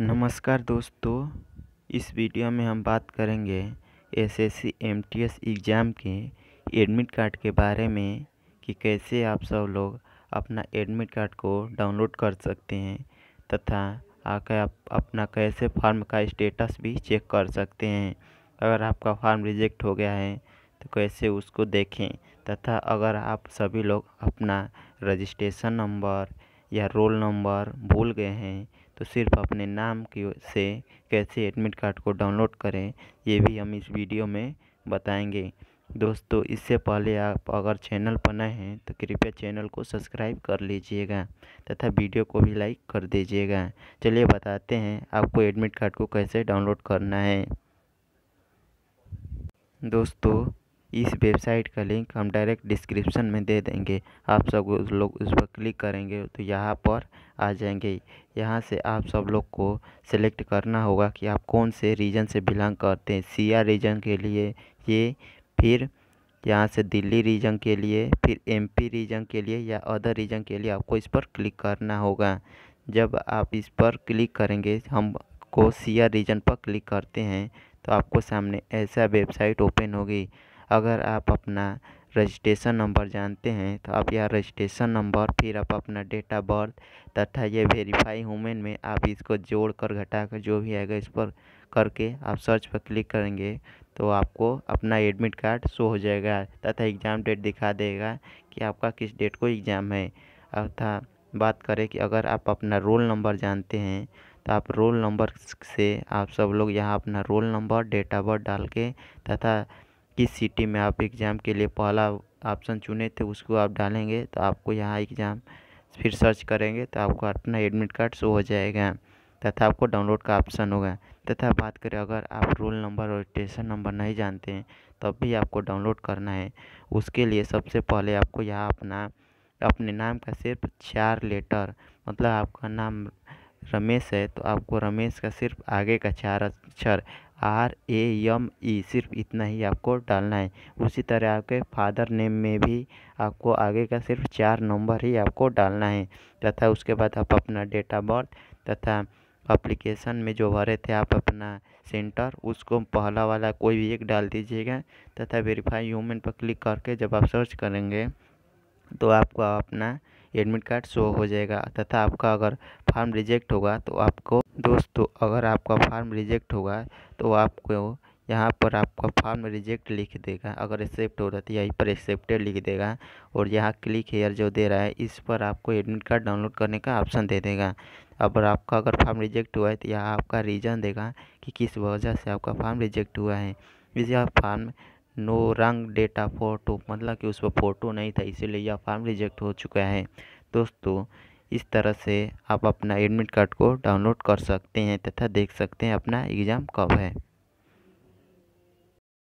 नमस्कार दोस्तों, इस वीडियो में हम बात करेंगे एसएससी एमटीएस एग्ज़ाम के एडमिट कार्ड के बारे में कि कैसे आप सब लोग अपना एडमिट कार्ड को डाउनलोड कर सकते हैं तथा आकर आप अपना कैसे फॉर्म का स्टेटस भी चेक कर सकते हैं। अगर आपका फॉर्म रिजेक्ट हो गया है तो कैसे उसको देखें तथा अगर आप सभी लोग अपना रजिस्ट्रेशन नंबर या रोल नंबर भूल गए हैं तो सिर्फ़ अपने नाम की से कैसे एडमिट कार्ड को डाउनलोड करें, ये भी हम इस वीडियो में बताएँगे। दोस्तों, इससे पहले आप अगर चैनल पर नए हैं तो कृपया चैनल को सब्सक्राइब कर लीजिएगा तथा वीडियो को भी लाइक कर दीजिएगा। चलिए बताते हैं आपको एडमिट कार्ड को कैसे डाउनलोड करना है। दोस्तों इस वेबसाइट का लिंक हम डायरेक्ट डिस्क्रिप्शन में दे देंगे। आप सब लोग, उस पर क्लिक करेंगे तो यहाँ पर आ जाएँगे। यहाँ से आप सब लोग को सिलेक्ट करना होगा कि आप कौन से रीजन से बिलोंग करते हैं। सिया रीजन के लिए ये, फिर यहाँ से दिल्ली रीजन के लिए, फिर एमपी रीजन के लिए या अदर रीजन के लिए आपको इस पर क्लिक करना होगा। जब आप इस पर क्लिक करेंगे, हम को सिया रीजन पर क्लिक करते हैं तो आपको सामने ऐसा वेबसाइट ओपन होगी। अगर आप अपना रजिस्ट्रेशन नंबर जानते हैं तो आप यह रजिस्ट्रेशन नंबर, फिर आप अपना डेट ऑफ़ बर्थ तथा ये वेरीफाई हुमेन में आप इसको जोड़ कर घटा कर जो भी आएगा, इस पर करके आप सर्च पर क्लिक करेंगे तो आपको अपना एडमिट कार्ड शो हो जाएगा तथा एग्ज़ाम डेट दिखा देगा कि आपका किस डेट को एग्ज़ाम है। अर्थात बात करें कि अगर आप अपना रोल नंबर जानते हैं तो आप रोल नंबर से आप सब लोग यहाँ अपना roll number, date of birth डाल के तथा किस सिटी में आप एग्ज़ाम के लिए पहला ऑप्शन चुने थे उसको आप डालेंगे तो आपको यहाँ एग्ज़ाम फिर सर्च करेंगे तो आपको अपना एडमिट कार्ड शो हो जाएगा, तथा आपको डाउनलोड का ऑप्शन होगा। तथा बात करें, अगर आप रोल नंबर और स्टेशन नंबर नहीं जानते हैं, तब भी आपको डाउनलोड करना है। उसके लिए सबसे पहले आपको यहाँ अपना, अपने नाम का सिर्फ़ चार लेटर मतलब आपका नाम रमेश है तो आपको रमेश का सिर्फ़ आगे का चार अक्षर आर ए एम ई सिर्फ़ इतना ही आपको डालना है। उसी तरह आपके फादर नेम में भी आपको आगे का सिर्फ़ चार नंबर ही आपको डालना है। तथा उसके बाद आप अपना डेट ऑफ़ बर्थ तथा अप्लीकेशन में जो भरे थे, आप अपना सेंटर उसको पहला वाला कोई भी एक डाल दीजिएगा। तथा वेरीफाई ह्यूमन पर क्लिक करके जब आप सर्च करेंगे तो आपको अपना एडमिट कार्ड शो हो जाएगा तथा आपका अगर फार्म रिजेक्ट होगा तो आपको दोस्तों, अगर आपका फार्म रिजेक्ट होगा तो आपको यहाँ पर आपका फार्म रिजेक्ट लिख देगा। अगर एक्सेप्ट हो रहा तो यहीं पर एक्सेप्टेड लिख देगा और यहाँ क्लिक हेयर जो दे रहा है, इस पर आपको एडमिट कार्ड डाउनलोड करने का ऑप्शन दे देगा। अब आपका अगर फार्म रिजेक्ट हुआ है तो यहाँ आपका रीज़न देगा कि किस वजह से आपका फार्म रिजेक्ट हुआ है। इस यह फार्म नो रंग डेटा फ़ोटो मतलब कि उस पर फ़ोटो नहीं था, इसीलिए यह फॉर्म रिजेक्ट हो चुका है। दोस्तों, इस तरह से आप अपना एडमिट कार्ड को डाउनलोड कर सकते हैं तथा देख सकते हैं अपना एग्ज़ाम कब है।